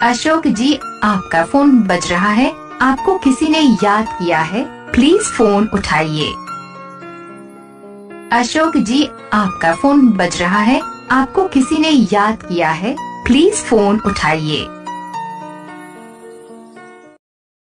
अशोक जी, आपका फ़ोन बज रहा है। आपको किसी ने याद किया है? प्लीज़ फ़ोन उठाइए। अशोक जी, आपका फ़ोन बज रहा है। आपको किसी ने याद किया है? प्लीज़ फ़ोन उठाइए।